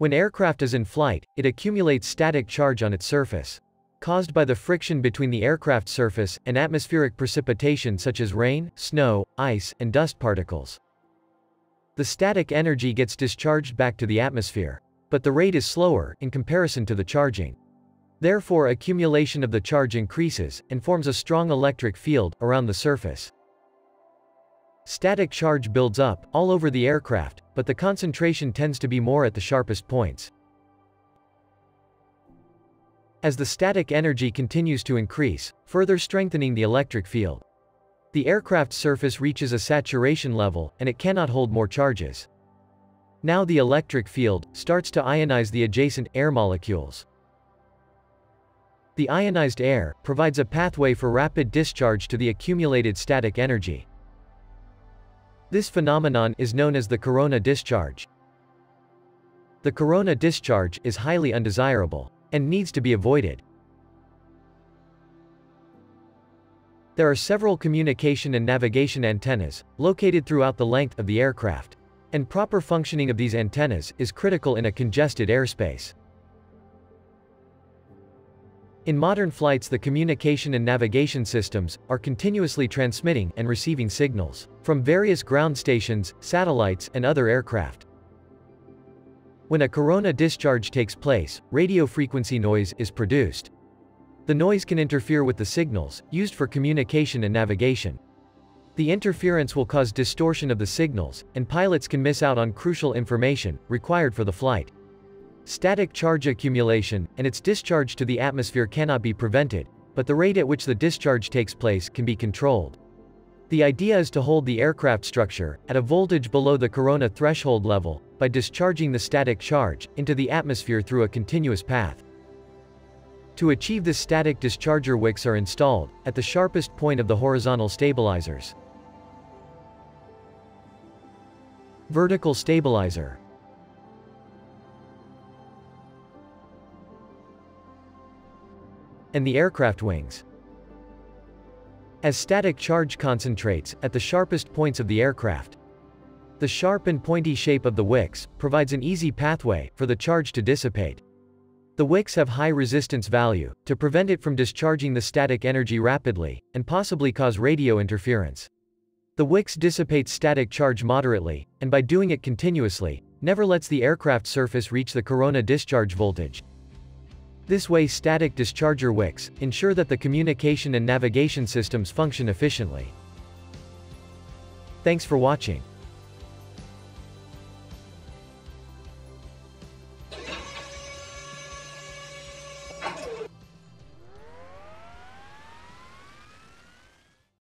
When aircraft is in flight, it accumulates static charge on its surface. Caused by the friction between the aircraft surface and atmospheric precipitation such as rain, snow, ice, and dust particles. The static energy gets discharged back to the atmosphere. But the rate is slower, in comparison to the charging. Therefore accumulation of the charge increases, and forms a strong electric field, around the surface. Static charge builds up, all over the aircraft, but the concentration tends to be more at the sharpest points. As the static energy continues to increase, further strengthening the electric field. The aircraft's surface reaches a saturation level, and it cannot hold more charges. Now the electric field starts to ionize the adjacent air molecules. The ionized air provides a pathway for rapid discharge to the accumulated static energy. This phenomenon is known as the corona discharge. The corona discharge is highly undesirable and needs to be avoided. There are several communication and navigation antennas located throughout the length of the aircraft. And proper functioning of these antennas is critical in a congested airspace. In modern flights the communication and navigation systems are continuously transmitting and receiving signals from various ground stations, satellites, and other aircraft. When a corona discharge takes place, radio frequency noise is produced. The noise can interfere with the signals, used for communication and navigation. The interference will cause distortion of the signals, and pilots can miss out on crucial information, required for the flight. Static charge accumulation, and its discharge to the atmosphere cannot be prevented, but the rate at which the discharge takes place can be controlled. The idea is to hold the aircraft structure, at a voltage below the corona threshold level, by discharging the static charge, into the atmosphere through a continuous path. To achieve this static discharger wicks are installed, at the sharpest point of the horizontal stabilizers. Vertical stabilizer. And the aircraft wings. As static charge concentrates, at the sharpest points of the aircraft. The sharp and pointy shape of the wicks, provides an easy pathway, for the charge to dissipate. The wicks have high resistance value, to prevent it from discharging the static energy rapidly, and possibly cause radio interference. The wicks dissipate static charge moderately, and by doing it continuously, never lets the aircraft surface reach the corona discharge voltage. This way static discharger wicks ensure that the communication and navigation systems function efficiently. Thanks for watching.